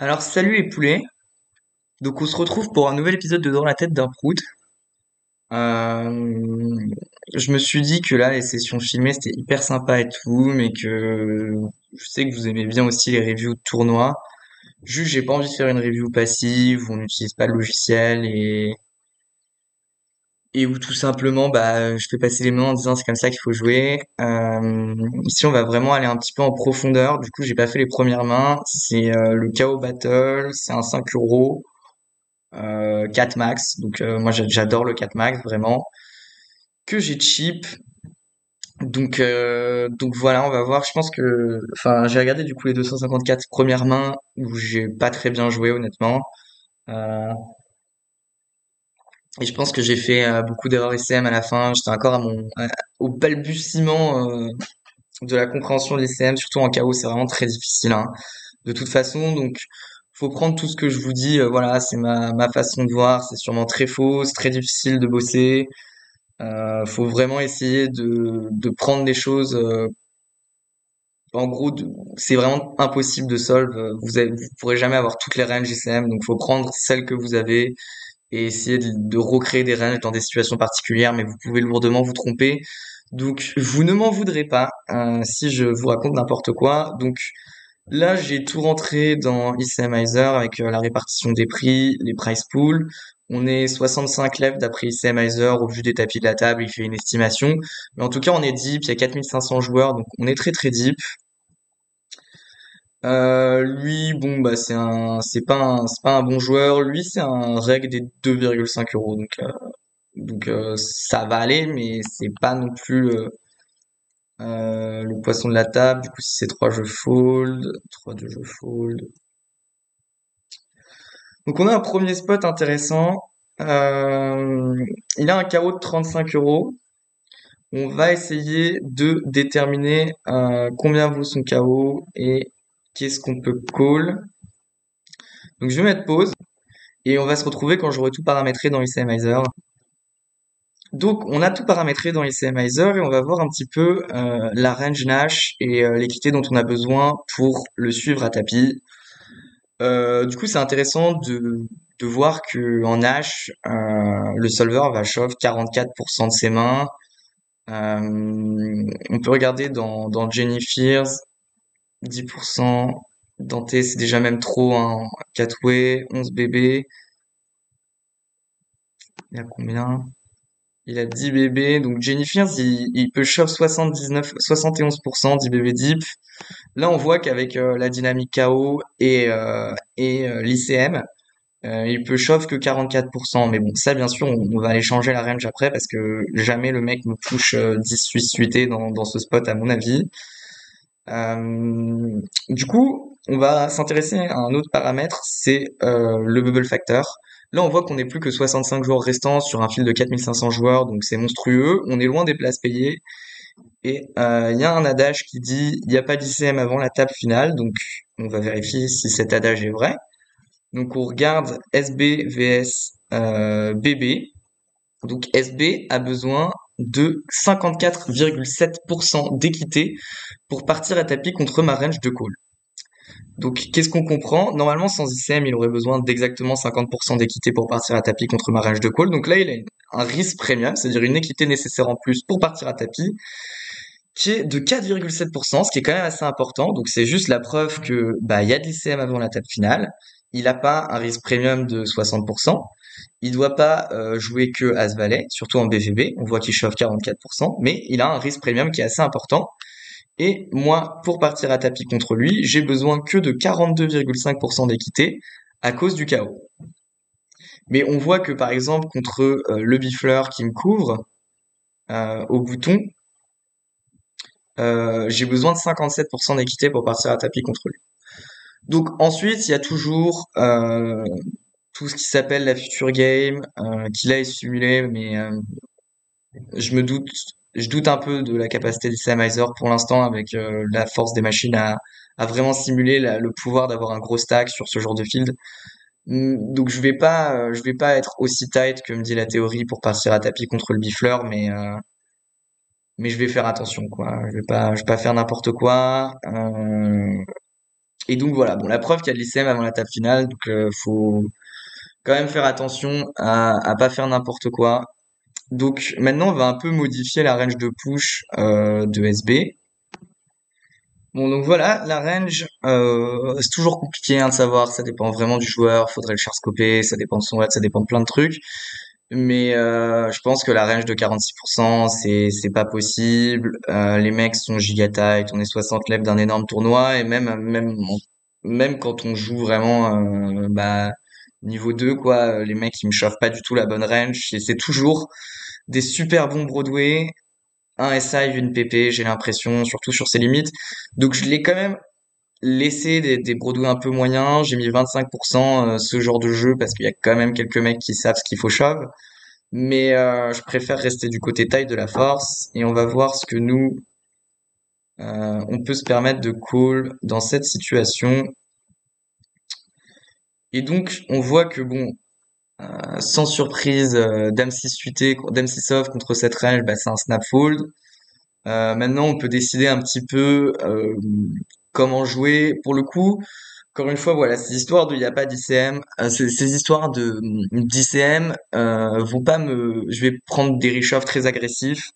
Alors salut les poulets, donc on se retrouve pour un nouvel épisode de Dans la tête d'un prout. Euh, je me suis dit que là les sessions filmées c'était hyper sympa et tout, mais que je sais que vous aimez bien aussi les reviews de tournois. Juste j'ai pas envie de faire une review passive on n'utilise pas le logiciel et et où tout simplement bah je fais passer les mains en disant c'est comme ça qu'il faut jouer. Euh, ici on va vraiment aller un petit peu en profondeur. Du coup j'ai pas fait les premières mains. C'est euh, le KO Battle, c'est un 5 euros. euh, 4 max. Donc euh, moi j'a- j'adore le 4 max vraiment. Que j'ai cheap. Donc euh, donc voilà, on va voir. Je pense que enfin j'ai regardé du coup les 254 premières mains où j'ai pas très bien joué honnêtement. Euh, et je pense que j'ai fait euh, beaucoup d'erreurs ICM à la fin. J'étais encore à mon au balbutiement euh, de la compréhension de l'ICM, surtout en KO, c'est vraiment très difficile. hein. De toute façon, donc faut prendre tout ce que je vous dis. euh, voilà, c'est ma ma façon de voir. C'est sûrement très faux, c'est très difficile de bosser. Faut vraiment essayer de, de prendre des choses. en gros, c'est vraiment impossible de solve. Vous avez, vous pourrez jamais avoir toutes les ranges ICM, donc faut prendre celles que vous avez et essayer de, recréer des ranges dans des situations particulières. Mais vous pouvez lourdement vous tromper. Donc, vous ne m'en voudrez pas euh, si je vous raconte n'importe quoi. Donc là, j'ai tout rentré dans ICMizer avec euh, la répartition des prix, les price pools. On est 65 left d'après ICMizer au vu des tapis de la table, il fait une estimation. Mais en tout cas, on est deep, il y a 4500 joueurs, donc on est très très deep. Euh, lui, bon, bah c'est un, c'est pas un, c'est pas un bon joueur. Lui, c'est un reg des 2,5 euros, donc euh, donc euh, ça va aller, mais c'est pas non plus euh, euh, le poisson de la table. Du coup, si c'est 3 je fold, 3 2 je fold. Donc on a un premier spot intéressant. Il a un KO de 35 euros. On va essayer de déterminer combien vaut son KO et qu'est-ce qu'on peut call. Donc je vais mettre pause et on va se retrouver quand j'aurai tout paramétré dans ICMizer. Donc on a tout paramétré dans ICMizer et on va voir un petit peu euh, la range Nash et euh, l'équité dont on a besoin pour le suivre à tapis. Euh, du coup c'est intéressant de, de voir que en Nash le solver va shove 44% de ses mains. On peut regarder dans, dans Jenny Fears 10%. Dante, c'est déjà même trop, hein. Catway, 11 bébés. Il a combien? Il a 10 bébés. Donc Jennifer, il, peut shove 79, 71%, 10 bébés deep. Là, on voit qu'avec euh, la dynamique KO et, euh, et euh, l'ICM, euh, il peut shove que 44%. Mais bon, ça, bien sûr, on, va aller changer la range après parce que jamais le mec me touche euh, 10 Suisses suités dans, dans ce spot, à mon avis. Euh, du coup, on va s'intéresser à un autre paramètre, c'est euh, le bubble factor. Là, on voit qu'on n'est plus que 65 joueurs restants sur un fil de 4500 joueurs, donc c'est monstrueux. On est loin des places payées. Et euh, il y a un adage qui dit il n'y a pas d'ICM avant la table finale, donc on va vérifier si cet adage est vrai. Donc on regarde SB vs BB. Donc SB a besoin de 54,7% d'équité pour partir à tapis contre ma range de call. Donc, qu'est-ce qu'on comprend? Normalement, sans ICM, il aurait besoin d'exactement 50% d'équité pour partir à tapis contre ma range de call. Donc là, il a un risque premium, c'est-à-dire une équité nécessaire en plus pour partir à tapis, qui est de 4,7%, ce qui est quand même assez important. Donc c'est juste la preuve que bah il y a de l'ICM avant la table finale. Il n'a pas un risque premium de 60%. Il doit pas euh, jouer que As-Valet, surtout en BVB. On voit qu'il chauffe 44%, mais il a un risque premium qui est assez important. Et moi, pour partir à tapis contre lui, j'ai besoin que de 42,5% d'équité à cause du chaos. Mais on voit que par exemple contre euh, le bifleur qui me couvre euh, au bouton, euh, j'ai besoin de 57% d'équité pour partir à tapis contre lui. Donc ensuite, il y a toujours euh, tout ce qui s'appelle la future game, euh, qui là est simulé, mais euh, je me doute, je doute un peu de la capacité d'Issamizer pour l'instant avec euh, la force des machines à, vraiment simuler le pouvoir d'avoir un gros stack sur ce genre de field. Hmm, Donc je vais pas, je vais pas être aussi tight que me dit la théorie pour partir à tapis contre le bifleur, mais mais je vais faire attention quoi. Je vais pas, je vais pas faire n'importe quoi. Et donc voilà, bon, la preuve qu'il y a de l'ICM avant la table finale, donc faut quand même faire attention à, à pas faire n'importe quoi. Donc maintenant, on va un peu modifier la range de push euh, de SB. Bon, donc voilà, la range, euh, c'est toujours compliqué hein, de savoir, ça dépend vraiment du joueur, faudrait le charscoper, ça dépend de son rate, ça dépend de plein de trucs. Mais euh, je pense que la range de 46%, c'est pas possible. Les mecs sont giga on est 60 lèvres d'un énorme tournoi et même même même quand on joue vraiment bah niveau 2 quoi, les mecs ils me chauffent pas du tout la bonne range c'est toujours des super bons Broadway, un SI, une PP, j'ai l'impression, surtout sur ses limites. Donc je l'ai quand même laissé des, des Broadway un peu moyens. J'ai mis 25% euh, ce genre de jeu parce qu'il y a quand même quelques mecs qui savent ce qu'il faut shove. Mais euh, je préfère rester du côté taille de la force et on va voir ce que nous euh, on peut se permettre de call dans cette situation. Et donc on voit que bon, sans surprise, Dame 6 suité, Dame 6 off contre cette range, bah, c'est un snap fold. maintenant, on peut décider un petit peu comment jouer. Pour le coup, encore une fois, voilà, ces histoires de il n'y a pas d'ICM, euh, ces, ces, histoires de d'ICM euh, vont pas me, je vais prendre des reshuffles très agressifs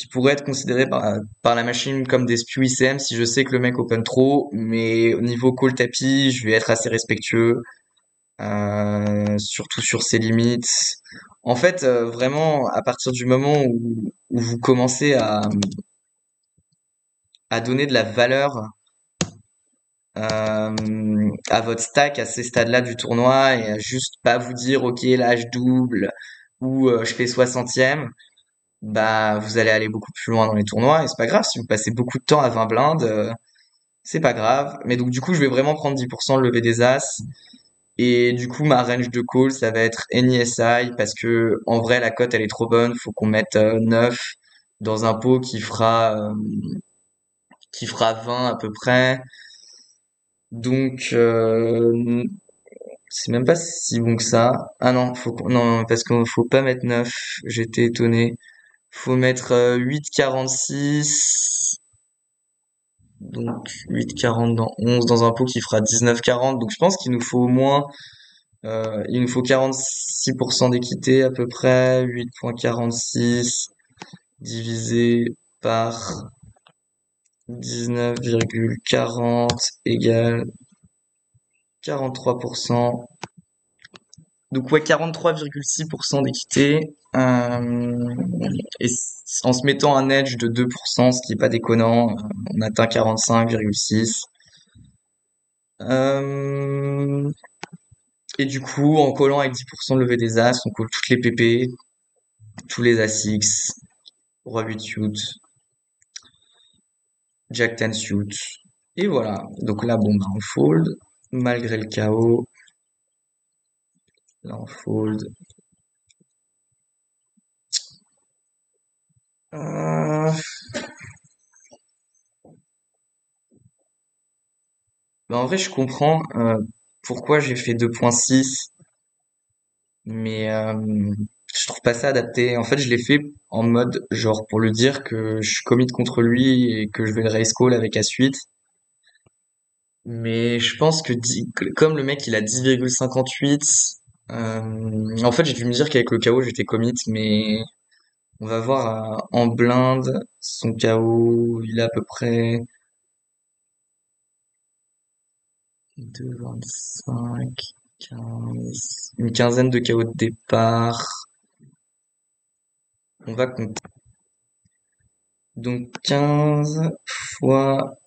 qui pourraient être considérés par, la machine comme des spew ICM si je sais que le mec open trop, mais au niveau call tapis, je vais être assez respectueux, euh, surtout sur ses limites. En fait, euh, vraiment, à partir du moment où, vous commencez à, à donner de la valeur euh, à votre stack à ces stades-là du tournoi et à juste pas vous dire ok là je double ou je fais 60e bah vous allez aller beaucoup plus loin dans les tournois et c'est pas grave si vous passez beaucoup de temps à 20 blindes euh, c'est pas grave mais donc du coup je vais vraiment prendre 10% le lever des as et du coup ma range de call ça va être NISI parce que en vrai la cote elle est trop bonne faut qu'on mette 9 dans un pot qui fera qui fera 20 à peu près donc, euh, c'est même pas si bon que ça. Ah non, faut non, parce qu'il faut pas mettre 9. J'étais étonné. Faut mettre 8,46. Euh, Donc 8,40 dans 11 dans un pot qui fera 19,40. Donc je pense qu'il nous faut au moins, euh, il nous faut 46% d'équité à peu près. 8,46 divisé par 19,40 égale 43%. Donc ouais, 43,6% d'équité. Euh, et en se mettant un edge de 2%, ce qui est pas déconnant, euh, on atteint 45,6. Euh, et du coup, en collant avec 10% de levée des As, on colle toutes les PP, tous les As-X, Roi 8 shoot, Jack 10 suit. Et voilà. Donc là, bon, bah, on fold. Malgré le chaos. Là, on fold. Euh... Bah, en vrai, je comprends euh, pourquoi j'ai fait 2.6. Mais euh, je trouve pas ça adapté. En fait, je l'ai fait en mode genre pour le dire que je suis commit contre lui et que je vais le raise call avec la suite. Mais je pense que comme le mec il a 10,58, euh, en fait j'ai dû me dire qu'avec le KO j'étais commit, mais on va voir euh, en blinde son KO, il a à peu près 2,25, 15, une quinzaine de KO de départ. On va compter. Donc 15 fois,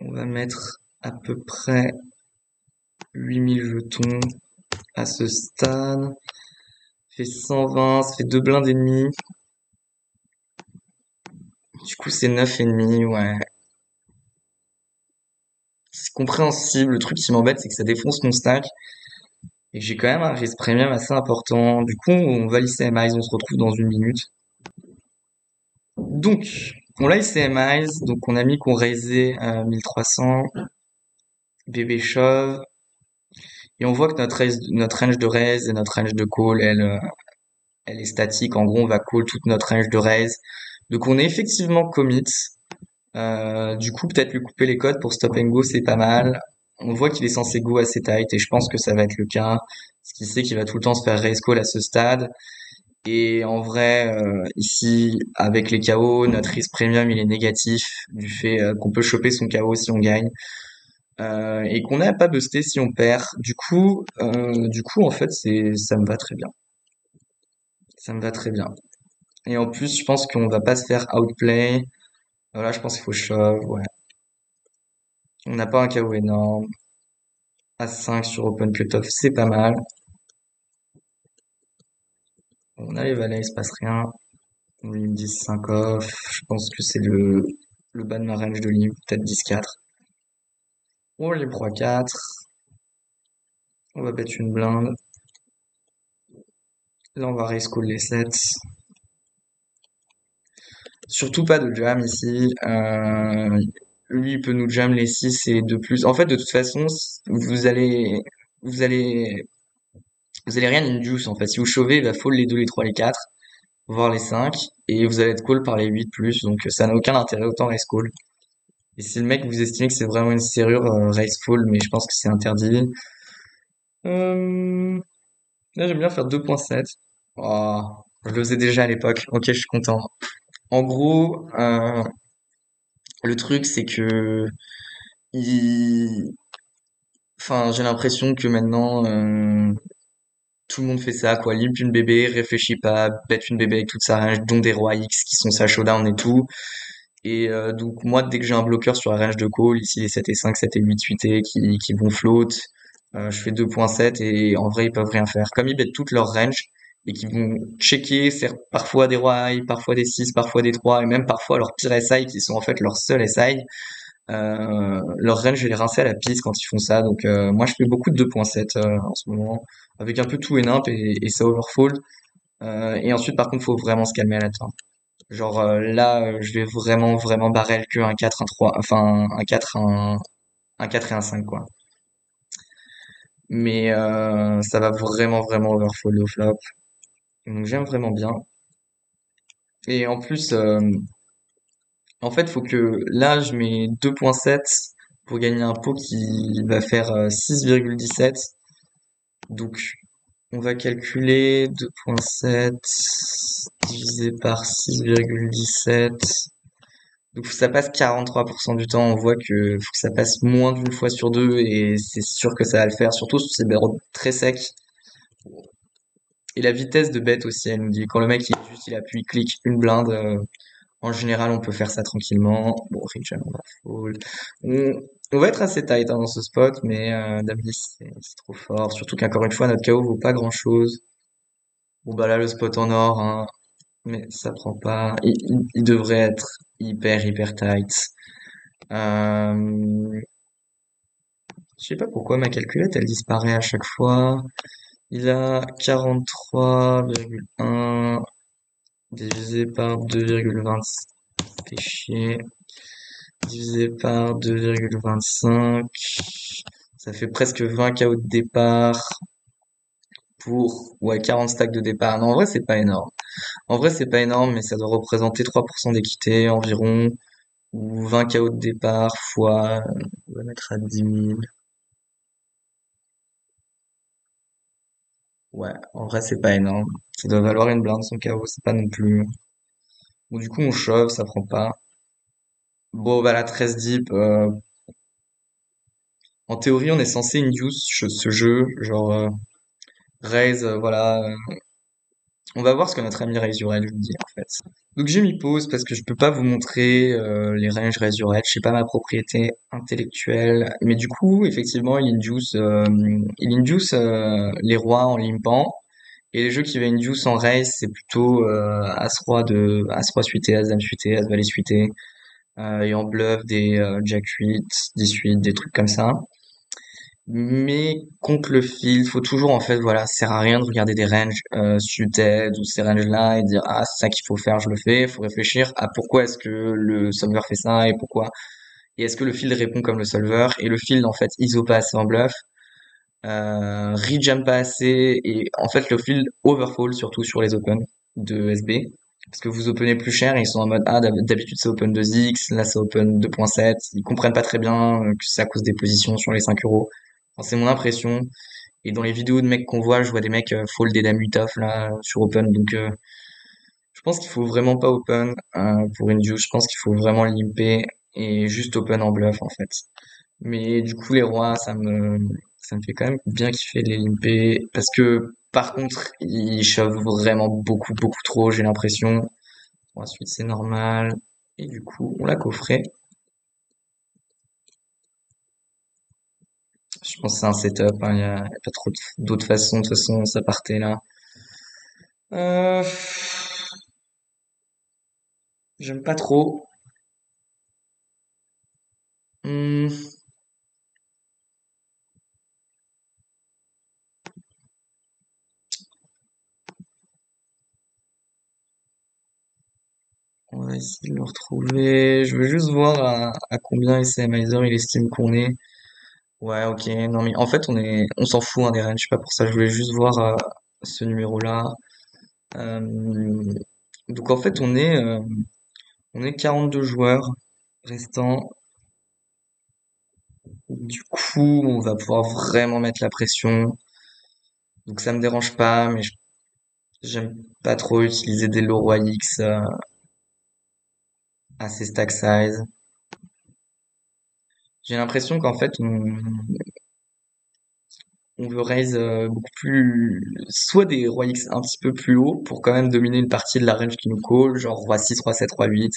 on va mettre à peu près 8000 jetons à ce stade. Ça fait 120, ça fait deux blindes et demi. Du coup, c'est 9 et demi, ouais. C'est compréhensible. Le truc qui m'embête, c'est que ça défonce mon stack. Et j'ai quand même un risque premium assez important. Du coup, on va lisser MIs, on se retrouve dans une minute. Donc, on l'a MIs, donc on a mis qu'on raisait à 1300, bébé chauve, et on voit que notre, notre range de raise et notre range de call, elle, euh, elle est statique. En gros, on va call toute notre range de raise. Donc on est effectivement commit. Euh, du coup, peut-être lui couper les codes pour stop and go, c'est pas mal. on voit qu'il est censé go assez tight et je pense que ça va être le cas. Ce qui sait qu'il va tout le temps se faire race call à ce stade. Et en vrai, euh, ici, avec les KO, notre risque premium, il est négatif du fait euh, qu'on peut choper son KO si on gagne. Euh, et qu'on n'a pas busté si on perd. Du coup, du coup, en fait, c'est, ça me va très bien. Ça me va très bien. Et en plus, je pense qu'on va pas se faire outplay. Voilà, je pense qu'il faut shove, ouais. On n'a pas un KO énorme. À 5 sur open cutoff, c'est pas mal. On a les valets, il se passe rien. Me disent 5 off. Je pense que c'est le, le bas de ma range de ligne, peut-être 10-4. On les 3-4. On va mettre une blinde. Là, on va raise les 7. Surtout pas de jam ici. Euh, lui, il peut nous jam les 6 et de plus. En fait, de toute façon, vous allez, vous allez, vous allez rien induce, en fait. Si vous chauvez, il va fall les 2, les 3, les 4, voire les 5, et vous allez être call par les 8 plus, donc ça n'a aucun intérêt, autant raise call. Et si le mec, vous estimez que c'est vraiment une serrure, euh, raise fall, mais je pense que c'est interdit. Euh... Là, j'aime bien faire 2.7. Oh, je le faisais déjà à l'époque. Ok, je suis content. En gros, euh, le truc, c'est que. Enfin, j'ai l'impression que maintenant, euh, tout le monde fait ça, quoi. Limp une bébé, réfléchit pas, bête une bébé avec toute sa range, dont des rois X qui sont sa showdown et tout. Et euh, donc moi, dès que j'ai un bloqueur sur la range de call, ici les 7 et 5, 7 et 8 8 et qui, qui vont float, je fais 2.7 et en vrai ils peuvent rien faire. Comme ils bêtent toute leur range et qui vont checker parfois des rois parfois des 6, parfois des 3 et même parfois leurs pires SI qui sont en fait leurs seuls SI, euh, leur range je vais les rincer à la piste quand ils font ça. Donc euh, moi je fais beaucoup de 2.7 euh, en ce moment avec un peu tout et nimp et, et ça overfold. Euh, et ensuite par contre faut vraiment se calmer à la fin. Genre euh, là je vais vraiment vraiment barrel que un 4, un 3, enfin un 4, un, un 4 et un 5 quoi. Mais euh, ça va vraiment vraiment overfold au flop. Donc j'aime vraiment bien. Et en plus, euh, en fait, faut que là, je mets 2.7 pour gagner un pot qui va faire 6,17. Euh, Donc, on va calculer 2.7 divisé par 6,17. Donc ça passe 43% du temps. On voit que que ça passe moins d'une fois sur deux et c'est sûr que ça va le faire. Surtout sur ces barreaux très secs. Et la vitesse de bête aussi, elle nous dit quand le mec il juste il appuie, clique une blinde. Euh, en général, on peut faire ça tranquillement. Bon, Richard, on va. On, va être assez tight hein, dans ce spot, mais euh, c'est trop fort. Surtout qu'encore une fois, notre KO vaut pas grand chose. Bon bah là, le spot en or, hein, mais ça prend pas. Il, devrait être hyper hyper tight. Euh... Je sais pas pourquoi ma calculette elle disparaît à chaque fois. Il a 43,1 divisé par 2,25. Fait chier. Divisé par 2,25. Ça fait presque 20 KO de départ pour ouais 40 stacks de départ. Non, en vrai, c'est pas énorme. En vrai, c'est pas énorme, mais ça doit représenter 3% d'équité environ ou 20 KO de départ fois on va mettre à 10 000. Ouais, en vrai, c'est pas énorme. Ça doit valoir une blinde, son KO, c'est pas non plus... Bon, du coup, on chauffe, ça prend pas. Bon, bah, la 13 deep, euh, en théorie, on est censé induce ce jeu, genre, euh, raise, euh, voilà, on va voir ce que notre ami Razorhead nous dit en fait. Donc j'ai mis pause parce que je peux pas vous montrer euh, les ranges Razorhead, je sais pas ma propriété intellectuelle, mais du coup effectivement il induce, euh, il induce euh, les rois en limpant et les jeux qui va induce en raise c'est plutôt euh, as roi de as roi suité, as dame suité, as valet suité euh, et en bluff des euh, jack 8, 18, des trucs comme ça. Mais contre le fil, faut toujours en fait voilà, sert à rien de regarder des ranges euh, suited ou ces ranges là et dire ah c'est ça qu'il faut faire, je le fais. Faut réfléchir à pourquoi est-ce que le solver fait ça et pourquoi et est-ce que le field répond comme le solver? Et le field en fait iso pas assez en bluff, euh, rejam pas assez et en fait le field overfall surtout sur les open de SB. Parce que vous openez plus cher ils sont en mode, ah, d'habitude c'est open 2x, là c'est open 2.7. Ils comprennent pas très bien euh, que c'est à cause des positions sur les 5 euros. C'est mon impression. Et dans les vidéos de mecs qu'on voit, je vois des mecs euh, fold des dames 8 off là sur open. Donc euh, je pense qu'il faut vraiment pas open euh, pour une. Je pense qu'il faut vraiment limper et juste open en bluff en fait. Mais du coup les rois, ça me ça me fait quand même bien kiffer de les limper parce que par contre ils shovent vraiment beaucoup beaucoup trop. J'ai l'impression. ensuite c'est normal et du coup on l'a coffré. Je pense que c'est un setup, hein, il n'y a, pas trop d'autres façons. De toute façon, ça partait là. Euh... J'aime pas trop. Hmm. On va essayer de le retrouver. Je veux juste voir à, à combien SMizer il estime qu'on est. Ouais, ok. Non, mais en fait, on est, on s'en fout hein, des ranges, pas pour ça. Je voulais juste voir euh, ce numéro-là. Euh, donc en fait, on est, euh, on est 42 joueurs restants. Du coup, on va pouvoir vraiment mettre la pression. Donc ça me dérange pas, mais j'aime pas trop utiliser des low roi X à ces stack size. J'ai l'impression qu'en fait, on, on veut raise euh, beaucoup plus, soit des rois X un petit peu plus haut pour quand même dominer une partie de la range qui nous call, genre roi 6, roi 7, roi 8,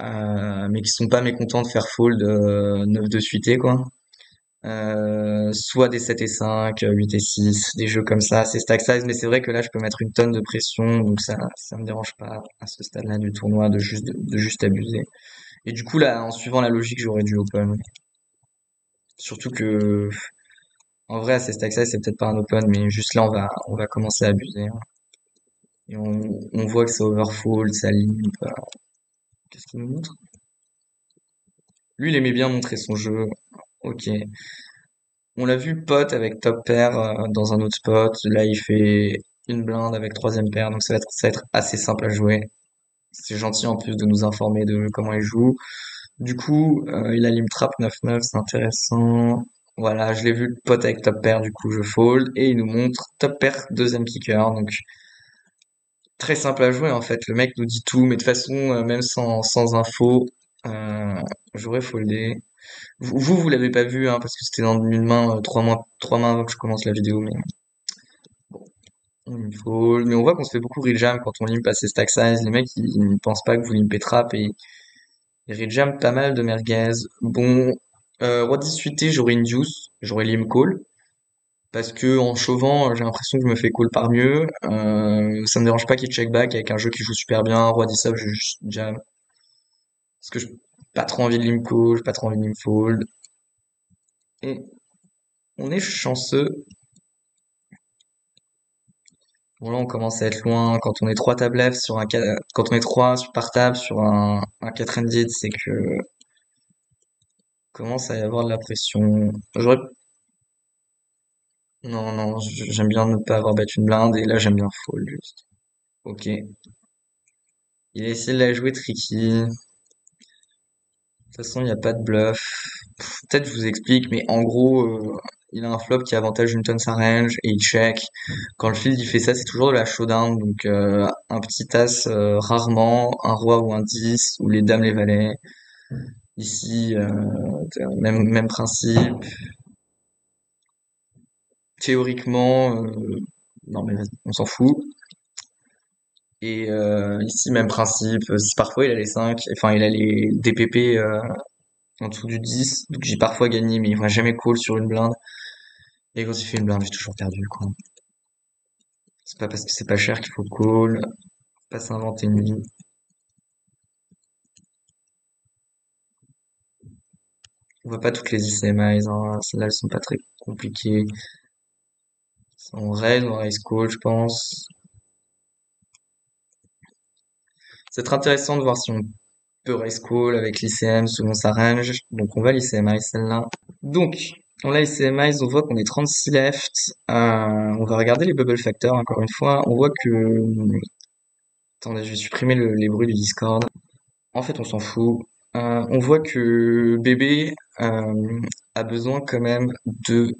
euh, mais qui sont pas mécontents de faire fold euh, 9 de suité, quoi. Euh, soit des 7 et 5, 8 et 6, des jeux comme ça, c'est stack size, mais c'est vrai que là je peux mettre une tonne de pression, donc ça ça me dérange pas à ce stade-là du tournoi de juste de, juste abuser. Et du coup là, en suivant la logique, j'aurais dû open. Surtout que en vrai, c'est stack size, c'est peut-être pas un open, mais juste là on va on va commencer à abuser. hein. Et on, voit que ça overfold, ça limp. Qu'est-ce qu'il nous montre? Lui, il aimait bien montrer son jeu. Ok. On l'a vu pot avec top pair euh, dans un autre spot. Là, il fait une blinde avec troisième paire, donc ça va être, ça va être assez simple à jouer. C'est gentil en plus de nous informer de comment il joue. Du coup, euh, il a lim trap 9-9, c'est intéressant. Voilà, je l'ai vu pot avec top pair, du coup je fold et il nous montre top pair deuxième kicker. Donc très simple à jouer en fait. Le mec nous dit tout, mais de toute façon, euh, même sans, sans info, euh, j'aurais foldé. Vous, vous, l'avez pas vu, hein, parce que c'était dans une main, euh, trois trois mains avant que je commence la vidéo, mais Mais on voit qu'on se fait beaucoup real jam quand on limp à ces stack size. Les mecs, ils, ne pensent pas que vous limpez trap et real pas mal de merguez. Bon, euh, roi 18 j'aurais une deuce, j'aurais lim call. Parce que en chauvant, j'ai l'impression que je me fais call par mieux. Euh, ça me dérange pas qu'il check back avec un jeu qui joue super bien. Roi 10 je juste jam. Parce que j'ai pas trop envie de lim call, j'ai pas trop envie de lim fold. Et on est chanceux. Bon là on commence à être loin. Quand on est trois tables sur un quand on est trois par table sur un, un 4 ended, c'est que commence à y avoir de la pression. J'aurais non, non, j'aime bien ne pas avoir battu une blinde et là j'aime bien fold juste. Ok. Il a essayé de la jouer tricky. De toute façon, il n'y a pas de bluff. Peut-être je vous explique, mais en gros, euh, il a un flop qui avantage une tonne sa range et il check. Quand le field il fait ça, c'est toujours de la showdown, donc euh, un petit as euh, rarement, un roi ou un 10, ou les dames les valets. Ici, même même principe théoriquement, euh, non mais on s'en fout. Et euh, ici, même principe, si parfois il a les 5, enfin il a les DPP euh, en dessous du 10, donc j'ai parfois gagné, mais il va jamais call sur une blinde. Et quand il fait une blinde, j'ai toujours perdu, quoi. C'est pas parce que c'est pas cher qu'il faut call, faut pas s'inventer une vie. On voit pas toutes les ICMIs, hein. Celles-là, elles sont pas très compliquées. On raise, on raise call, je pense. C'est très intéressant de voir si on peut raise call avec l'ICM selon sa range. Donc on va l'ICMI celle-là. Donc on a l'ICMI, on voit qu'on est 36 left. Euh, on va regarder les bubble factors encore une fois. On voit que Attendez, je vais supprimer le- les bruits du Discord. En fait, on s'en fout. Euh, on voit que bébé euh, a besoin quand même de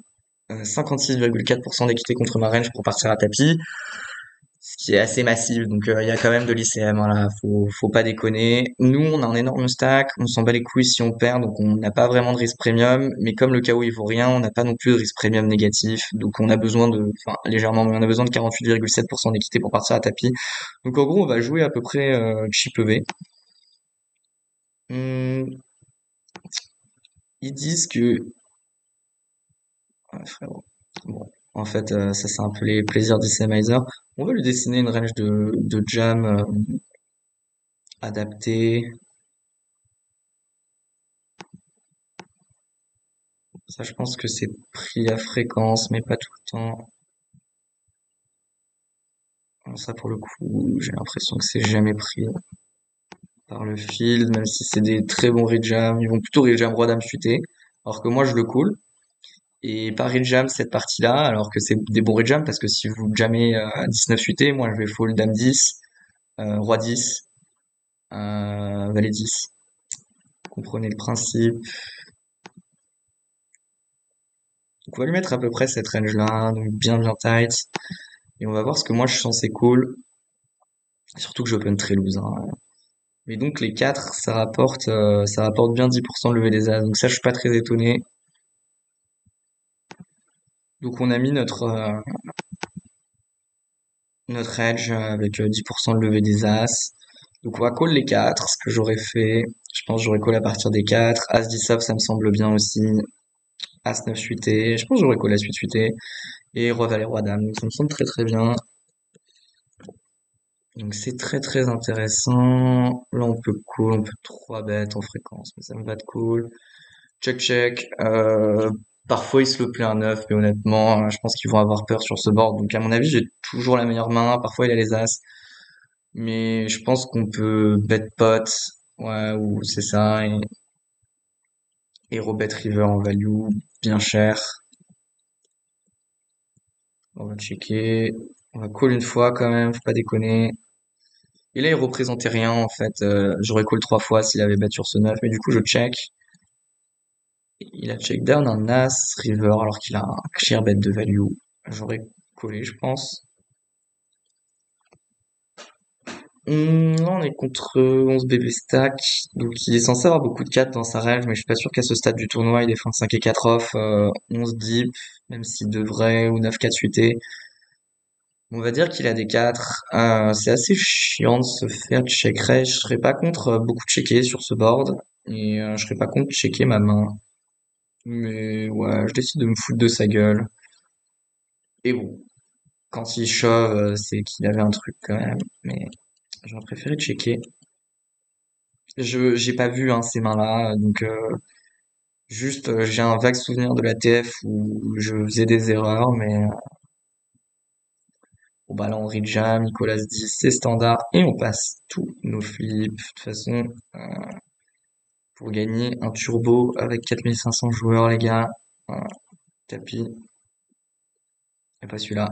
euh, 56,4% d'équité contre ma range pour partir à tapis, qui est assez massif. Donc euh, il y a quand même de l'ICM, voilà, faut, faut pas déconner. Nous, on a un énorme stack, on s'en bat les couilles si on perd, donc on n'a pas vraiment de risque premium. Mais comme le KO il vaut rien, on n'a pas non plus de risque premium négatif, donc on a besoin de, enfin légèrement, mais on a besoin de 48,7% d'équité pour partir à tapis. Donc en gros, on va jouer à peu près euh, chip EV. Hum, ils disent que Ouais, frérot. Bon, en fait, euh, ça c'est un peu les plaisirs d'Issamizer. On va lui dessiner une range de, jam euh, adaptée. Ça, je pense que c'est pris à fréquence, mais pas tout le temps. Ça, pour le coup, j'ai l'impression que c'est jamais pris par le field, même si c'est des très bons read jam. Ils vont plutôt read jam roi dame suité, alors que moi, je le cool. Et pas jam cette partie-là, alors que c'est des bons jam, parce que si vous jammez euh, à 19 suité, moi, je vais fold dame 10, euh, roi 10, euh, valet 10. Comprenez le principe. Donc on va lui mettre à peu près cette range-là, donc bien bien tight. Et on va voir ce que moi je sens c'est cool. Surtout que j'open très loose. Hein. Mais donc les 4, ça rapporte, euh, ça rapporte bien 10% de lever des as. Donc ça je suis pas très étonné. Donc on a mis notre euh, notre edge avec euh, 10% de lever des as. Donc on va call les 4, ce que j'aurais fait. Je pense que j'aurais call à partir des 4. As 10 off, ça me semble bien aussi. As 9 suité. Je pense que j'aurais call à 8 suité. Et roi valet roi dame. Donc ça me semble très très bien. Donc c'est très très intéressant. Là on peut call, on peut 3 bêtes en fréquence, mais ça me va de cool. Check check. Euh, parfois il se le plaît un 9, mais honnêtement, je pense qu'ils vont avoir peur sur ce board. Donc à mon avis, j'ai toujours la meilleure main. Parfois il a les as. Mais je pense qu'on peut bet pot. Ouais, ou c'est ça. Et, et river en value, bien cher. On va checker. On va call une fois quand même, faut pas déconner. Et là, il représentait rien, en fait. Euh, j'aurais call trois fois s'il avait bet sur ce 9, mais du coup, je check. Il a check down un As River alors qu'il a un clear bet de value. J'aurais collé, je pense. Là, on est contre 11 BB stack. Donc, il est censé avoir beaucoup de 4 dans sa range, mais je suis pas sûr qu'à ce stade du tournoi, il défende 5 et 4 off, euh, 11 deep, même s'il devrait, ou 9 4 suité. On va dire qu'il a des 4. Euh, c'est assez chiant de se faire check raise. Je serais pas contre beaucoup checker sur ce board. Et euh, je serais pas contre checker ma main. Mais ouais, je décide de me foutre de sa gueule. Et bon, quand il shove, euh, c'est qu'il avait un truc quand même. Mais j'aurais préféré checker. Je j'ai pas vu hein, ces mains-là, donc euh, juste euh, j'ai un vague souvenir de la TF où je faisais des erreurs, mais bon bah là on read jam, Nicolas dit c'est standard et on passe tous nos flips. De toute façon, pour gagner un turbo avec 4500 joueurs les gars, voilà, tapis et pas celui-là.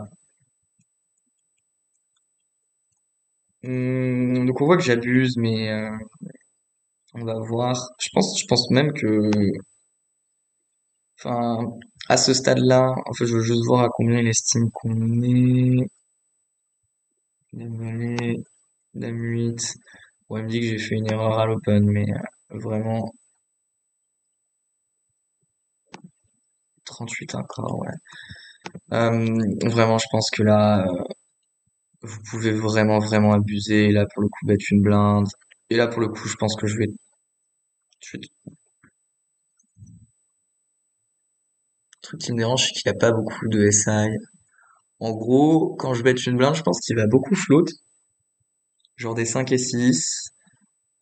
Hum, donc on voit que j'abuse, mais euh, on va voir. Je pense, je pense même que, enfin, à ce stade-là, en fait, je veux juste voir à combien il estime qu'on est. Dame valet, dame 8. Bon, il me dit que j'ai fait une erreur à l'open, mais euh, vraiment 38 encore, ouais. Euh, vraiment, je pense que là, euh, vous pouvez vraiment, vraiment abuser. Là, pour le coup, mettre une blinde. Et là, pour le coup, je pense que je vais. Le truc qui me dérange, c'est qu'il a pas beaucoup de SI. En gros, quand je bête une blinde, je pense qu'il va beaucoup float. Genre des 5 et 6.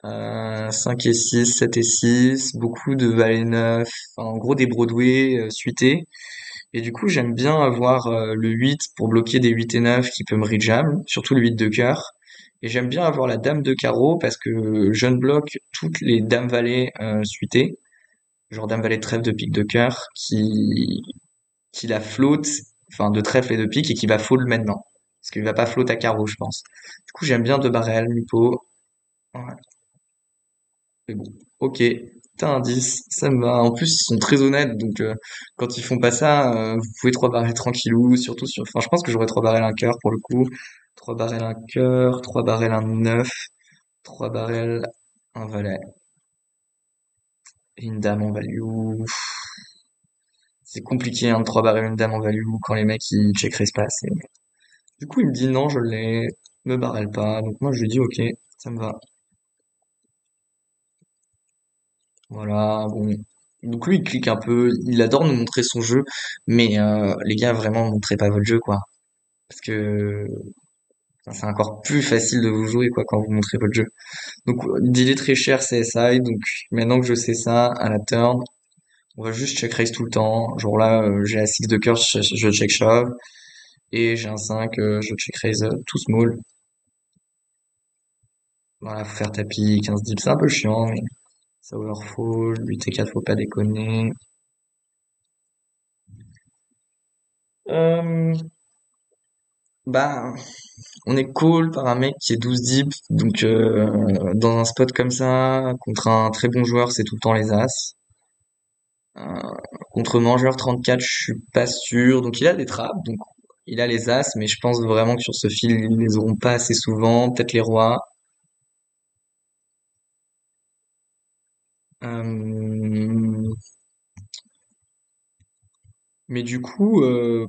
Euh, 5 et 6, 7 et 6, beaucoup de valet 9, enfin, en gros des Broadway euh, suités. Et du coup, j'aime bien avoir euh, le 8 pour bloquer des 8 et 9 qui peut me rejam, surtout le 8 de cœur. Et j'aime bien avoir la dame de carreau parce que je ne bloque toutes les dames valets euh, suitées, genre dame valet de trèfle de pique de cœur qui qui la flotte, enfin de trèfle et de pique et qui va fold maintenant. Parce qu'il va pas flotte à carreau, je pense. Du coup, j'aime bien deux barrels, Mipo. Ouais. Mais bon, ok. T'as un 10, ça me va. En plus, ils sont très honnêtes, donc euh, quand ils font pas ça, euh, vous pouvez trois barrels tranquillou, surtout sur... Enfin, je pense que j'aurais trois barrels un cœur pour le coup. Trois barrels un cœur, trois barrels un neuf, trois barrels un valet. Et une dame en value. C'est compliqué, hein, de trois barrels une dame en value quand les mecs ils check pas assez. Du coup, il me dit non, je l'ai, me barrel pas. Donc moi, je lui dis ok, ça me va. Voilà, bon. Donc lui, il clique un peu, il adore nous montrer son jeu, mais euh, les gars, vraiment, montrez pas votre jeu, quoi. Parce que c'est encore plus facile de vous jouer, quoi, quand vous montrez votre jeu. Donc, il est très cher, CSI, donc maintenant que je sais ça, à la turn, on va juste check raise tout le temps. Genre là, euh, j'ai la 6 de cœur, je, je check shove, et j'ai un 5, euh, je check raise euh, tout small. Voilà, faut faire tapis, 15 dips, c'est un peu chiant, mais ça overfold, 8 et 4, faut pas déconner. Euh, bah, on est call par un mec qui est 12 deep, donc euh, dans un spot comme ça, contre un très bon joueur, c'est tout le temps les As. Euh, contre mangeur 34, je suis pas sûr. Donc il a des trappes, donc il a les As, mais je pense vraiment que sur ce fil, ils les auront pas assez souvent. Peut-être les rois. Euh, mais du coup, euh,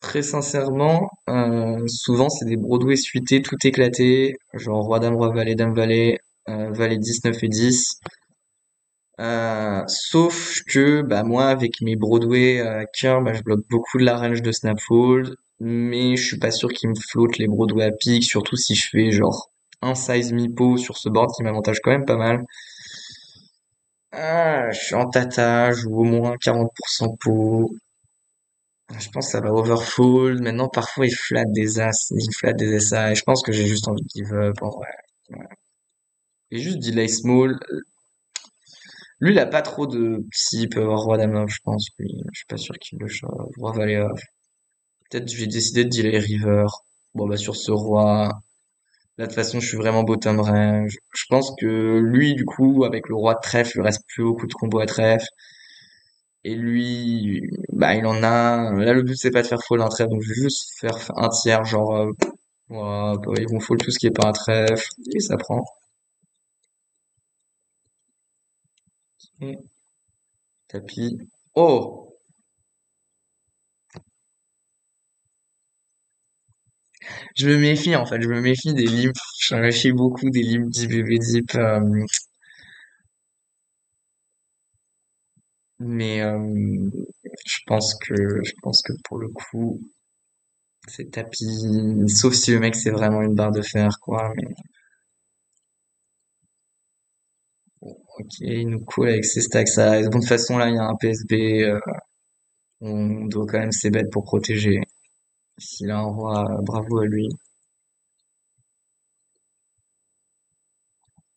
très sincèrement, euh, souvent c'est des Broadway suités, tout éclaté, genre roi dame roi valet dame valet, valet 10 9 et 10. Euh, sauf que bah moi avec mes Broadway à cœur, bah, je bloque beaucoup de la range de Snapfold, mais je suis pas sûr qu'il me flotte les Broadway à pique, surtout si je fais genre un size mi-pot sur ce board qui m'avantage quand même pas mal. Ah, je suis en tata, je joue au moins 40% pot. Je pense que ça va overfold. Maintenant, parfois, il flatte des as, il flatte des SA, et je pense que j'ai juste envie de give up, en vrai. Et juste delay small. Lui, il a pas trop de psy, il peut avoir roi dame je pense. Lui, je suis pas sûr qu'il le shove. Roi valet. Peut-être je vais décider de delay river. Bon, bah, sur ce roi. Là, de toute façon, je suis vraiment bottom range. Je pense que lui, du coup, avec le roi de trèfle, il reste plus beaucoup de combos à trèfle. Et lui, bah, il en a. Là, le but, c'est pas de faire fold un trèfle, donc je vais juste faire un tiers, genre, euh, bah, ils vont fold tout ce qui est pas un trèfle, et ça prend. Et tapis. Oh! Je me méfie, en fait, je me méfie des limps. Je me méfie beaucoup des limps d'IBB Deep, euh, mais, euh, je pense que, je pense que pour le coup, c'est tapis, sauf si le mec c'est vraiment une barre de fer, quoi, mais Ok, il nous coule avec ses stacks. Bon, de toute façon, là, il y a un PSB. euh, on doit quand même ses pour protéger. S'il a un roi, bravo à lui.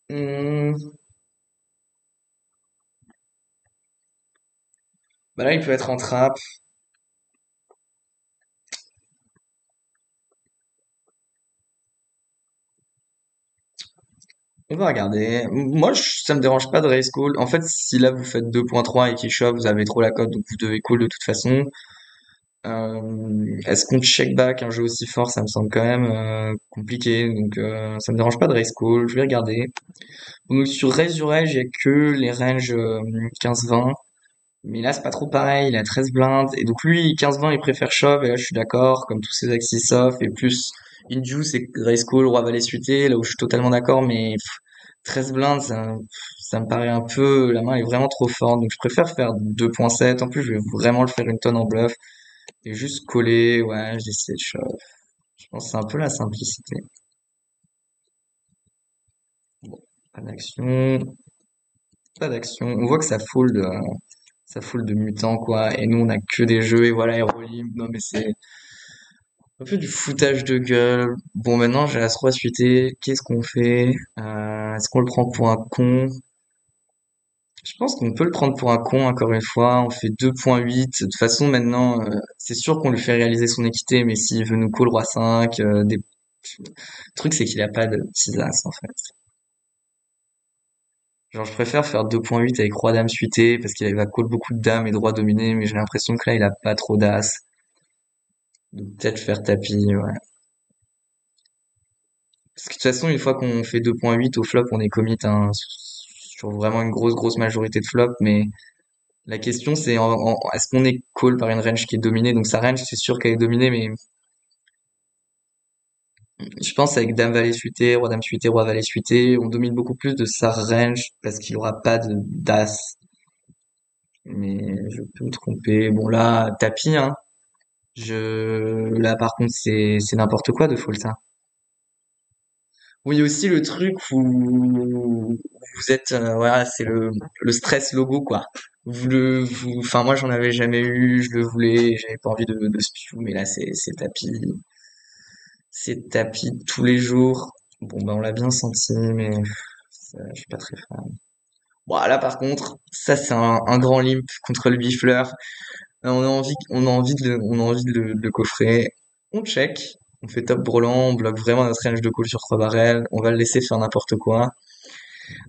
Hmm, Bah là, il peut être en trappe. On va regarder. Moi, je- ça me dérange pas de raise call. En fait, si là vous faites 2.3 et qu'il shove, vous avez trop la cote, donc vous devez call de toute façon. Euh, est-ce qu'on check back un jeu aussi fort? Ça me semble quand même euh, compliqué. Donc, euh, ça me dérange pas de raise call. Je vais regarder. Donc sur raise du raise, il y a que les ranges euh, 15-20. Mais là, c'est pas trop pareil, il a 13 blindes. Et donc lui, 15-20, il préfère shove, et là, je suis d'accord, comme tous ses axis off, et plus Inju, c'est Race Call, Roi Valet suité, là où je suis totalement d'accord, mais pff, 13 blindes, ça, ça me paraît un peu, la main est vraiment trop forte, donc je préfère faire 2.7. En plus, je vais vraiment le faire une tonne en bluff, et juste coller, ouais, de shove. Je pense que c'est un peu la simplicité. Bon, pas d'action, pas d'action. On voit que ça fold, euh, ça fold de mutants, quoi, et nous, on a que des jeux, et voilà, Hérolim, non, mais c'est, On fait du foutage de gueule. Bon, maintenant, j'ai la 3 suité. Qu'est-ce qu'on fait? Euh, est-ce qu'on le prend pour un con? Je pense qu'on peut le prendre pour un con, encore une fois. On fait 2.8. De toute façon, maintenant, euh, c'est sûr qu'on lui fait réaliser son équité, mais s'il veut nous call roi 5, euh, des... le truc, c'est qu'il a pas de petits as, en fait. Genre, je préfère faire 2.8 avec roi dame suité, parce qu'il va call beaucoup de dames et droit dominé, mais j'ai l'impression que là, il a pas trop d'as. Donc, peut-être faire tapis, ouais. Parce que de toute façon, une fois qu'on fait 2.8 au flop, on est commit hein, sur vraiment une grosse, grosse majorité de flops, mais La question, c'est est-ce qu'on est call par une range qui est dominée? Donc sa range, c'est sûr qu'elle est dominée, mais je pense avec Dame Valet suité, Roi Dame suité, Roi Valet suité, on domine beaucoup plus de sa range parce qu'il n'y aura pas de d'as. Mais je peux me tromper. Bon là, tapis, hein. Je là par contre c'est c'est n'importe quoi de fold ça. Oui aussi le truc où vous êtes euh, voilà c'est le stress logo quoi. Vous le vous enfin moi j'en avais jamais eu, je le voulais, j'avais pas envie de de spew, mais là c'est c'est tapis. C'est tapis tous les jours. Bon, bah, on l'a bien senti, mais ça, je suis pas très fan. Bon, là, par contre, ça, c'est un, un grand limp contre le bifleur. Euh, On a envie, on a envie de le, on a envie de le, de le coffrer. On check. On fait top brelan, on bloque vraiment notre range de call sur trois barrels. On va le laisser faire n'importe quoi.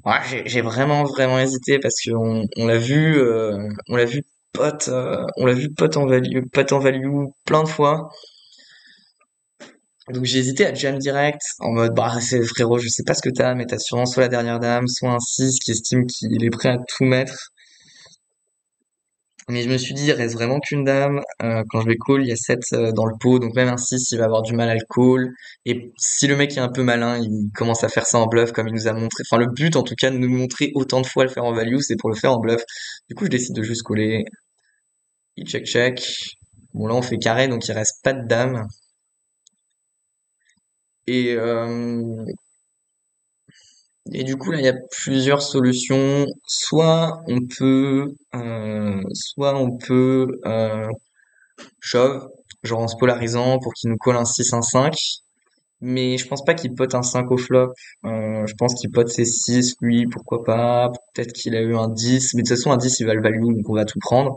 Ouais, j'ai vraiment, vraiment hésité parce que on, l'a vu, euh, on l'a vu pot, euh, on l'a vu pot en value, pot en value plein de fois. Donc j'ai hésité à jam direct en mode bah c'est frérot je sais pas ce que t'as mais t'as sûrement soit la dernière dame soit un 6 qui estime qu'il est prêt à tout mettre mais je me suis dit il reste vraiment qu'une dame Euh, quand je vais call il y a 7 euh, dans le pot. Donc même un 6 il va avoir du mal à le call. Et si le mec est un peu malin il commence à faire ça en bluff comme il nous a montré. Enfin le but en tout cas de nous montrer autant de fois le faire en value c'est pour le faire en bluff. Du coup je décide de juste coller. Il check check. Bon là on fait carré donc il reste pas de dame. Et euh, Et du coup, là, il y a plusieurs solutions. Soit on peut, euh, soit on peut euh, shove, genre en se polarisant pour qu'il nous colle un 6, un 5. Mais je pense pas qu'il pote un 5 au flop. Euh, je pense qu'il pote ses 6, lui, pourquoi pas. Peut-être qu'il a eu un 10. Mais de toute façon, un 10, il va le value, donc on va tout prendre.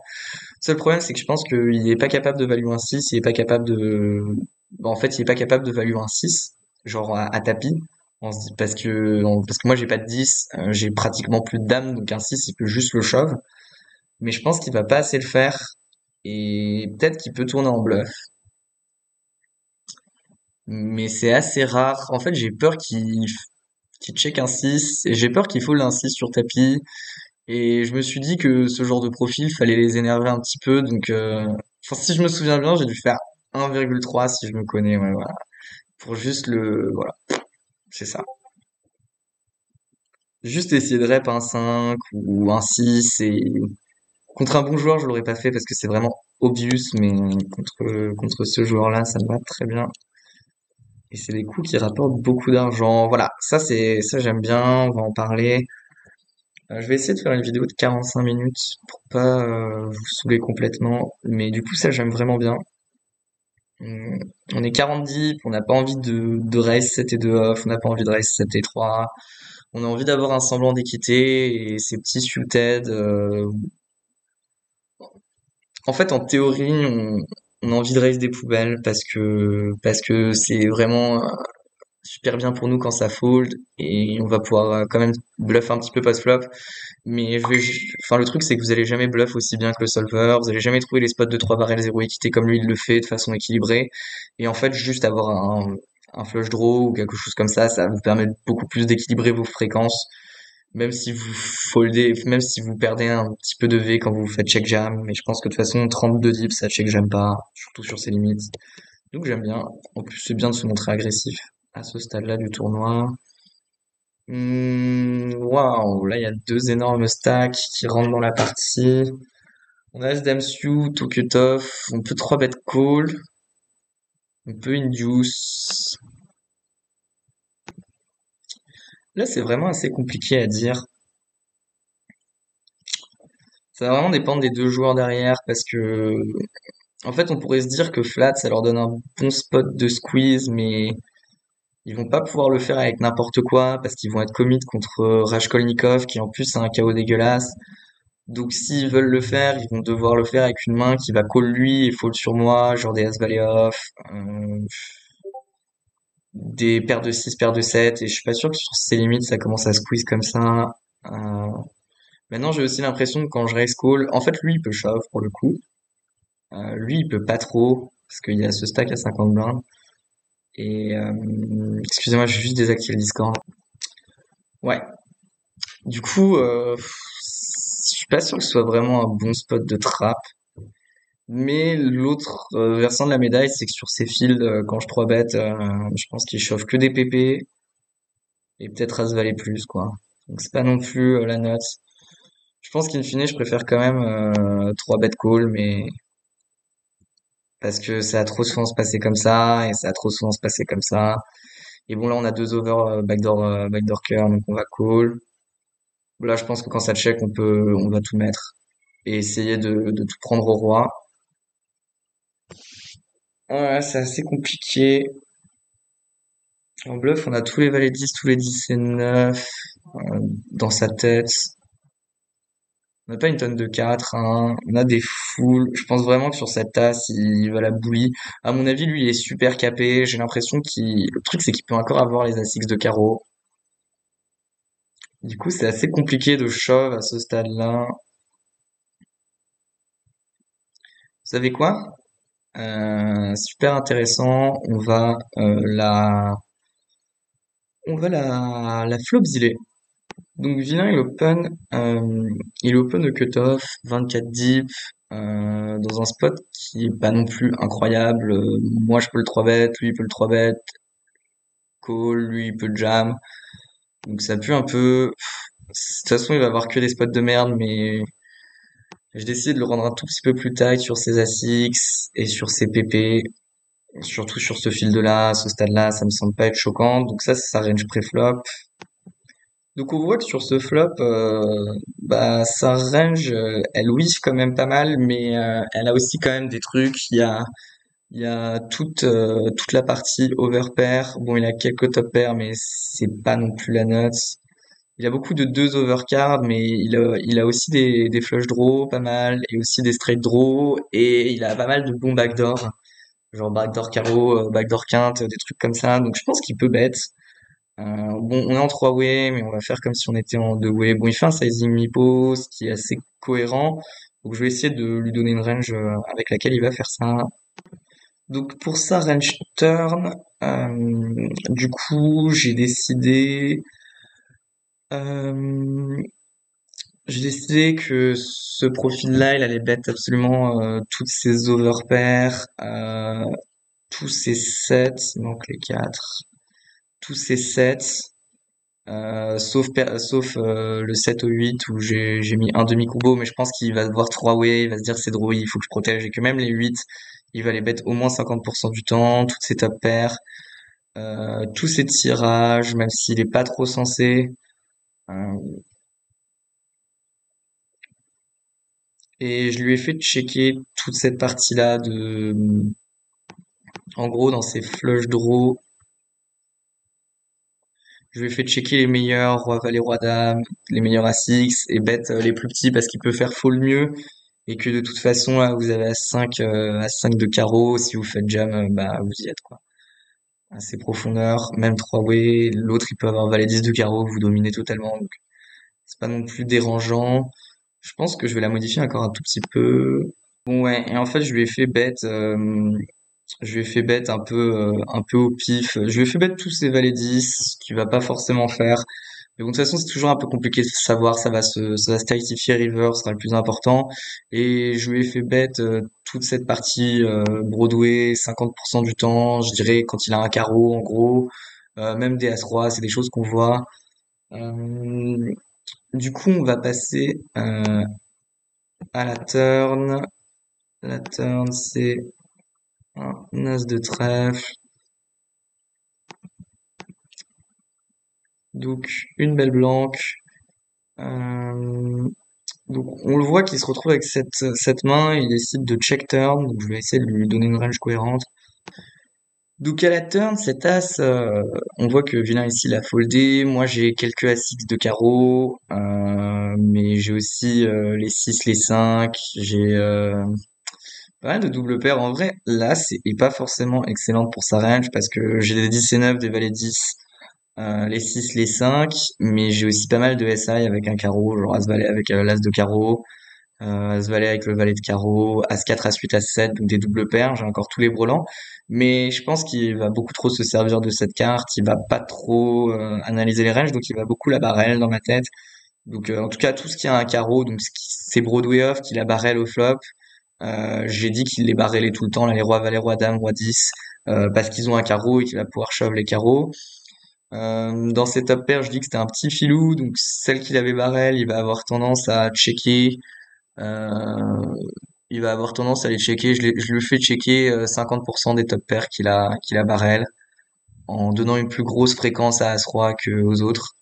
Seul problème, c'est que je pense qu'il est pas capable de value un 6, il est pas capable de... en fait, il est pas capable de value un 6, genre à tapis. On se dit, parce que, parce que moi, j'ai pas de 10, euh, j'ai pratiquement plus de dames, donc un 6, il peut juste le shove. Mais je pense qu'il va pas assez le faire. Et peut-être qu'il peut tourner en bluff. Mais c'est assez rare. En fait, j'ai peur qu'il qu'il check un 6, et j'ai peur qu'il fold un 6 sur tapis. Et je me suis dit que ce genre de profil, fallait les énerver un petit peu. Donc, euh, enfin, si je me souviens bien, j'ai dû faire 1,3 si je me connais. Ouais, voilà. Pour juste le, voilà, c'est ça. Juste essayer de rep un 5 ou un 6 et contre un bon joueur, je l'aurais pas fait parce que c'est vraiment obvious, mais contre ce joueur-là, ça me va très bien. Et c'est des coups qui rapportent beaucoup d'argent. Voilà, ça c'est ça j'aime bien. On va en parler. Euh, je vais essayer de faire une vidéo de 45 minutes pour pas euh, vous saouler complètement. Mais du coup, ça, j'aime vraiment bien. Hum, On est 40 deep, on n'a pas envie de, de raise 7 et de off, on n'a pas envie de raise 7 et 3. On a envie d'avoir un semblant d'équité et ces petits suited. euh, En fait, en théorie, on, on a envie de raise des poubelles parce que parce que c'est vraiment super bien pour nous quand ça fold et on va pouvoir euh, quand même bluff un petit peu post-flop. Mais je vais, enfin, le truc, c'est que vous allez jamais bluff aussi bien que le solver. Vous allez jamais trouver les spots de 3 barrels zéro équité comme lui il le fait de façon équilibrée. Et en fait, juste avoir un, un flush draw ou quelque chose comme ça, ça vous permettre beaucoup plus d'équilibrer vos fréquences. Même si vous foldez, même si vous perdez un petit peu de V quand vous faites check jam. Mais je pense que de toute façon, 32 dips, ça check jam pas, surtout sur ses limites. Donc j'aime bien. En plus, c'est bien de se montrer agressif à ce stade-là du tournoi. Hmm, Waouh, là il y a deux énormes stacks qui rentrent dans la partie. On a cut-off, on peut 3 bet call, on peut induce. Là c'est vraiment assez compliqué à dire. Ça va vraiment dépendre des deux joueurs derrière parce que en fait on pourrait se dire que flat ça leur donne un bon spot de squeeze mais Ils vont pas pouvoir le faire avec n'importe quoi parce qu'ils vont être commit contre Rashkolnikov qui en plus a un chaos dégueulasse. Donc s'ils veulent le faire, ils vont devoir le faire avec une main qui va call lui et fall sur moi, genre des as off, euh, des paires de 6, paires de 7, et je suis pas sûr que sur ces limites ça commence à squeeze comme ça. Euh, maintenant j'ai aussi l'impression que quand je raise call, en fait lui il peut shove pour le coup. Euh, lui il peut pas trop, parce qu'il y a ce stack à 50 blindes. Et euh, excusez-moi, je vais juste désactiver le Discord. Ouais. Du coup, euh, je suis pas sûr que ce soit vraiment un bon spot de trap. Mais l'autre euh, versant de la médaille, c'est que sur ces fields, euh, quand je 3 bête, euh, je pense qu'il chauffe que des PP et peut-être As valer plus, quoi. Donc c'est pas non plus la note. Je pense qu'in fine, je préfère quand même 3 bet call, mais parce que ça a trop souvent se passer comme ça et ça a trop souvent se passer comme ça. Et bon là on a deux over backdoor backdoor cœur donc on va call. Là je pense que quand ça check on peut on va tout mettre et essayer de, de tout prendre au roi. Ouais, c'est assez compliqué. En bluff, on a tous les valets 10, tous les 10 et 9 euh, dans sa tête. On n'a pas une tonne de 4, hein. on a des foules. Je pense vraiment que sur cette tasse, il va la bouillir. À mon avis, lui, il est super capé. J'ai l'impression qu'il... Le truc, c'est qu'il peut encore avoir les as de carreau. Du coup, c'est assez compliqué de shove à ce stade-là. Vous savez quoi? Euh, super intéressant. On va euh, la, on va la, la. Donc vilain il open, euh, il open le cutoff 24 deep euh, dans un spot qui est pas non plus incroyable. moi je peux le 3 bet, lui il peut le 3 bet, call, lui il peut le jam. Donc ça pue un peu. De toute façon il va avoir que des spots de merde, mais j'ai décidé de le rendre un tout petit peu plus tight sur ses ASICS et sur ses PP. Surtout sur ce fil de là, ce stade-là, ça me semble pas être choquant. Donc ça, c'est sa range pré-flop. Donc on voit que sur ce flop, euh, bah sa range, euh, elle whiff quand même pas mal, mais euh, elle a aussi quand même des trucs. Il y a, il y a toute toute la partie overpair. Bon, il a quelques top pairs, mais c'est pas non plus la note. Il a beaucoup de deux overcards, mais il a, il a aussi des, des flush draws, pas mal, et aussi des straight draws, et il a pas mal de bons backdoor, genre backdoor carreau, euh, backdoor quinte, des trucs comme ça. Donc je pense qu'il peut bet. Euh, bon, on est en 3 way, mais on va faire comme si on était en 2 way. Bon, il fait un sizing mi-pose qui est assez cohérent. Donc je vais essayer de lui donner une range euh, avec laquelle il va faire ça. Donc pour sa range turn, euh, du coup j'ai décidé euh, j'ai décidé que ce profil-là, il allait bet absolument euh, toutes ses overpairs, tous ses sets, donc les quatre, tous ses sets, euh, sauf euh, le 7 au 8 où j'ai mis un demi combo, mais je pense qu'il va devoir trois way, il va se dire c'est drôle, il faut que je protège et que même les 8, il va les bet au moins 50% du temps, toutes ses top pairs, euh, tous ses tirages, même s'il est pas trop censé. Et je lui ai fait checker toute cette partie-là de, en gros, dans ses flush draw, je lui ai fait checker les meilleurs roi valet roi dame, les meilleurs à 6 et bête euh, les plus petits parce qu'il peut faire fold mieux et que de toute façon vous avez à 5 euh, à 5 de carreau si vous faites jam bah vous y êtes quoi. Assez profondeur, même 3 way, l'autre il peut avoir valet 10 de carreau, vous dominez totalement donc c'est pas non plus dérangeant. Je pense que je vais la modifier encore un tout petit peu. Bon ouais, et en fait je lui ai fait bête, euh, je lui ai fait bête un peu, euh, un peu au pif. Je lui ai fait bête tous ses valets 10, ce qu'il va pas forcément faire. Mais bon, de toute façon, c'est toujours un peu compliqué de savoir, ça va se, ça va se river, sera le plus important. Et je lui ai fait bête euh, toute cette partie Broadway, 50% du temps, je dirais, quand il a un carreau, en gros. même des As-Roi, c'est des choses qu'on voit. Du coup, on va passer euh, à la turn. La turn, c'est un as de trèfle. Donc, une belle blanche. Euh, donc, on le voit qu'il se retrouve avec cette, cette main. Il décide de check turn. Donc, je vais essayer de lui donner une range cohérente. Donc à la turn, cette as, euh, on voit que vilain ici l'a foldé. Moi j'ai quelques as X de carreau, euh, mais j'ai aussi les 6, les 5. J'ai mal de double paires. En vrai, l'as est pas forcément excellente pour sa range parce que j'ai des 10 et 9, des valets 10, euh, les 6, les 5, mais j'ai aussi pas mal de SI avec un carreau, genre as valet avec euh, l'as de carreau, As-Valet avec le valet de carreau, As-4, As-8, As-7, donc des doubles paires, j'ai encore tous les brelans. Mais je pense qu'il va beaucoup trop se servir de cette carte, il va pas trop euh, analyser les ranges, donc il va beaucoup la barrel dans ma tête. Donc euh, en tout cas, tout ce qui a un carreau, donc c'est Broadway off, qui la barrel au flop, j'ai dit qu'il les barrelait tout le temps, là, les rois valet, roi dame, roi 10, euh, parce qu'ils ont un carreau et qu'il va pouvoir shove les carreaux. Euh, dans ses top pairs, je dis que c'était un petit filou, donc celle qu'il avait barrel, il va avoir tendance à checker euh, il va avoir tendance à les checker. Je, le fais checker euh, 50% des top pairs qu'il a, qu'il a barrel, en donnant une plus grosse fréquence à As-Roi que aux autres.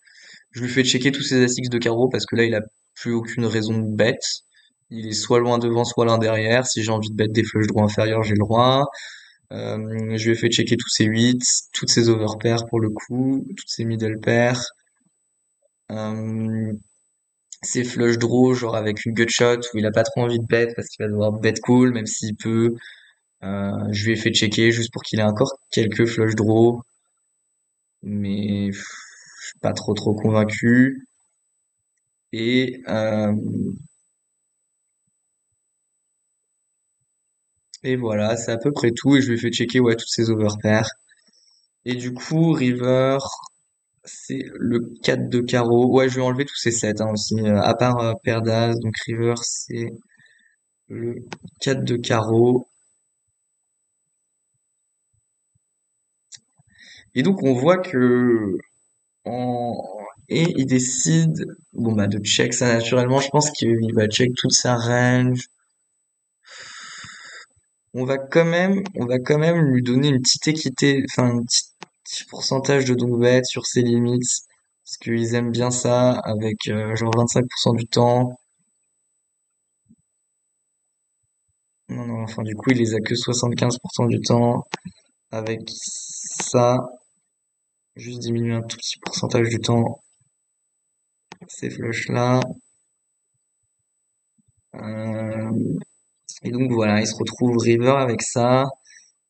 Je lui fais checker tous ses As-X de carreau parce que là, il a plus aucune raison bet. Il est soit loin devant, soit loin derrière. Si j'ai envie de bet des flush droits inférieurs, j'ai le droit. Euh, je lui ai fait checker tous ses 8, toutes ses overpairs pour le coup, toutes ses middle pairs. Euh, ses flush draw, genre avec une gutshot où il a pas trop envie de bet parce qu'il va devoir bet cool, même s'il peut. Euh, je lui ai fait checker juste pour qu'il ait encore quelques flush draw, mais je pas trop trop convaincu. Et et voilà, c'est à peu près tout. Et je lui ai fait checker ouais toutes ses overpairs. Et du coup, river, c'est le 4 de carreau. Ouais, je vais enlever tous ces 7 hein, aussi, euh, à part euh, paire d'as. Donc river, c'est le 4 de carreau. Et donc on voit que en... et il décide bon bah de check ça naturellement. Je pense qu'il va check toute sa range. On va quand même lui donner une petite équité, enfin un petit, pourcentage de donc bet sur ses limites parce qu'ils aiment bien ça avec euh, genre 25% du temps. Non non, enfin du coup il les a que 75% du temps avec ça. Juste diminuer un tout petit pourcentage du temps ces flushs là. Euh, et donc voilà, il se retrouve river avec ça.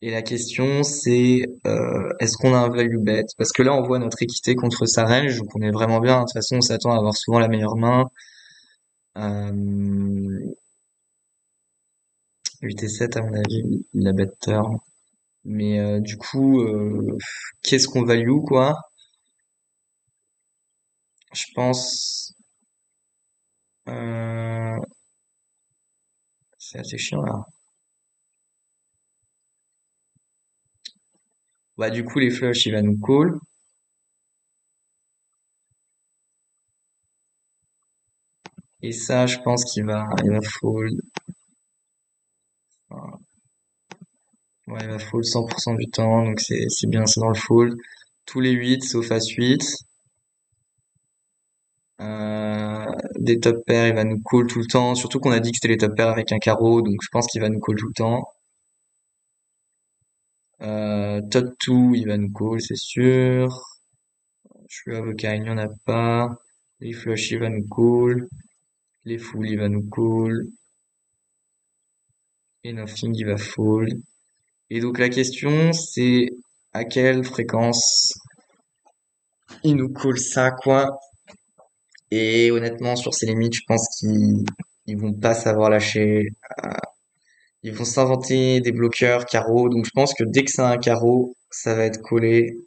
Et la question c'est euh, est-ce qu'on a un value bet? Parce que là on voit notre équité contre sa range, donc on est vraiment bien. De toute façon on s'attend à avoir souvent la meilleure main. Euh, 8 et 7 à mon avis, il a bet turn. Mais euh, du coup, euh, qu'est-ce qu'on value quoi? Je pense euh, c'est assez chiant là. Bah du coup les flush il va nous call. Et ça je pense qu'il va il va fold. Il va fold 100% du temps donc c'est bien c'est dans le fold. Tous les 8 sauf as 8. Euh, des top pairs il va nous call tout le temps. Surtout qu'on a dit que c'était les top pairs avec un carreau donc je pense qu'il va nous call tout le temps. Euh, top 2 il va nous call c'est sûr. Je suis avocat il n'y en a pas. Les flush il va nous call. Les full il va nous call. Et nothing il va fold. Et donc la question c'est à quelle fréquence il nous call ça quoi? Et honnêtement sur ces limites je pense qu'ils ils vont pas savoir lâcher. Euh, ils vont s'inventer des bloqueurs carreaux. Donc je pense que dès que c'est un carreau ça va être collé.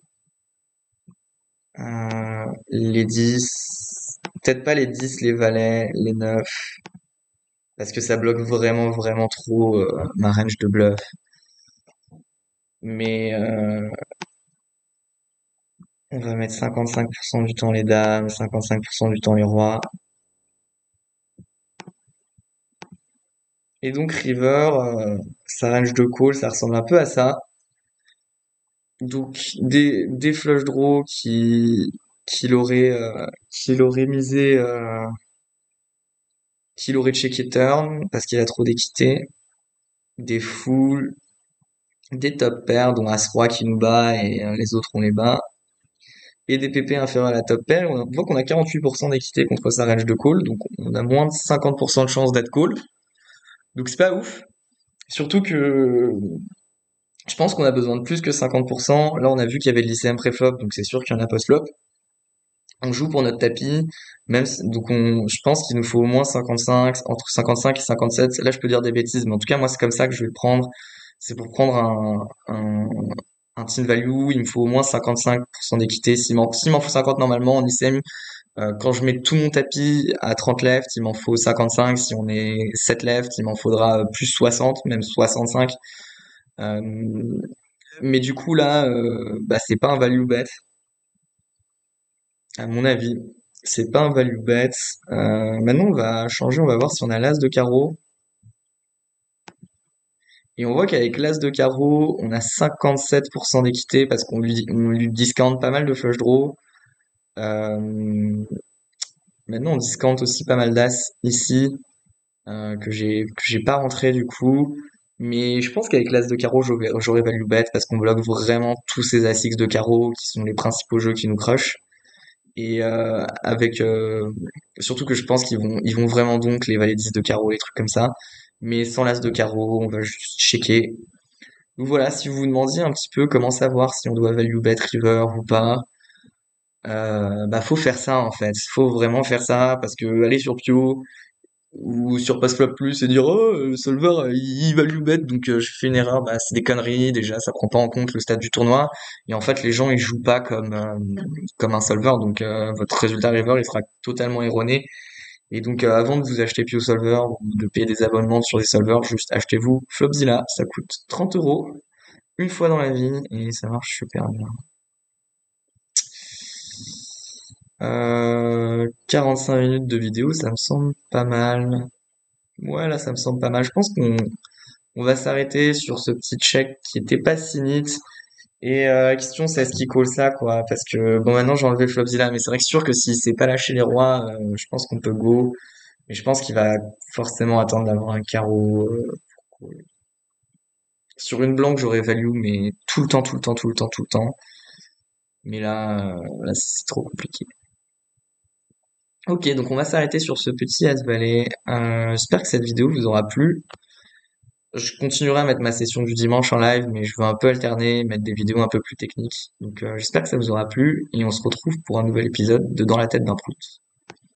Euh, les 10, peut-être pas les 10, les valets, les 9, parce que ça bloque vraiment, vraiment trop euh, ma range de bluff. Mais euh, on va mettre 55% du temps les dames, 55% du temps les rois. Et donc River, euh, sa range de call, ça ressemble un peu à ça. Donc des, des flush draws qui qu'il aurait euh, qu'il misé euh, qu'il aurait checké turn parce qu'il a trop d'équité, des foules des top pairs, dont As-Roi qui nous bat et euh, les autres on les bat, et des PP inférieurs à la top pair. On voit qu'on a 48% d'équité contre sa range de call, donc on a moins de 50% de chance d'être call. Donc c'est pas ouf. Surtout que je pense qu'on a besoin de plus que 50%. Là, on a vu qu'il y avait de l'ICM pré-flop, donc c'est sûr qu'il y en a post-flop. On joue pour notre tapis, même donc on, je pense qu'il nous faut au moins 55, entre 55 et 57. Là, je peux dire des bêtises, mais en tout cas, moi, c'est comme ça que je vais le prendre. C'est pour prendre un, un team value, il me faut au moins 55% d'équité. S'il m'en, faut 50 normalement en ICM, euh, quand je mets tout mon tapis à 30 left, il m'en faut 55. Si on est 7 left, il m'en faudra plus 60, même 65. Euh, mais du coup là, euh, bah, c'est pas un value bet. À mon avis, c'est pas un value bet. maintenant, on va changer, on va voir si on a l'as de carreau. Et on voit qu'avec l'as de carreau, on a 57% d'équité parce qu'on lui, on lui discount pas mal de flush draw. Euh, maintenant, on discount aussi pas mal d'as ici euh, que j'ai pas rentré du coup. Mais je pense qu'avec l'as de carreau, j'aurais value bet parce qu'on bloque vraiment tous ces as X de carreau qui sont les principaux jeux qui nous crushent. Et euh, avec surtout que je pense qu'ils vont ils vont vraiment donc les valets 10 de carreau, les trucs comme ça mais sans l'as de carreau, on va juste checker. Donc voilà, si vous vous demandiez un petit peu comment savoir si on doit value bet river ou pas, euh, bah faut faire ça en fait. Faut vraiment faire ça parce que aller sur Pio ou sur Passflop Plus et dire oh euh, solver il, value bet donc euh, je fais une erreur, bah c'est des conneries déjà, ça prend pas en compte le stade du tournoi et en fait les gens ils jouent pas comme euh, comme un solver donc votre résultat river il sera totalement erroné et donc, euh, avant de vous acheter PioSolver ou de payer des abonnements sur des solvers, juste achetez-vous Flopzilla. Ça coûte 30 euros une fois dans la vie et ça marche super bien. Euh, 45 minutes de vidéo, ça me semble pas mal. Ouais, là, ça me semble pas mal. Je pense qu'on on va s'arrêter sur ce petit check qui était pas si. Et euh, la question c'est est-ce qu'il call ça quoi? Parce que bon maintenant j'ai enlevé le Flopzilla, mais c'est vrai que sûr que s'il s'est pas lâché les rois, euh, je pense qu'on peut go. Mais je pense qu'il va forcément attendre d'avoir un carreau. Euh, sur une blanque j'aurais value, mais tout le temps, tout le temps, tout le temps, tout le temps. Mais là, là c'est trop compliqué. Ok, donc on va s'arrêter sur ce petit as valet. J'espère que cette vidéo vous aura plu je continuerai à mettre ma session du dimanche en live, mais je veux un peu alterner, mettre des vidéos un peu plus techniques. Donc euh, j'espère que ça vous aura plu et on se retrouve pour un nouvel épisode de Dans la tête d'un prout.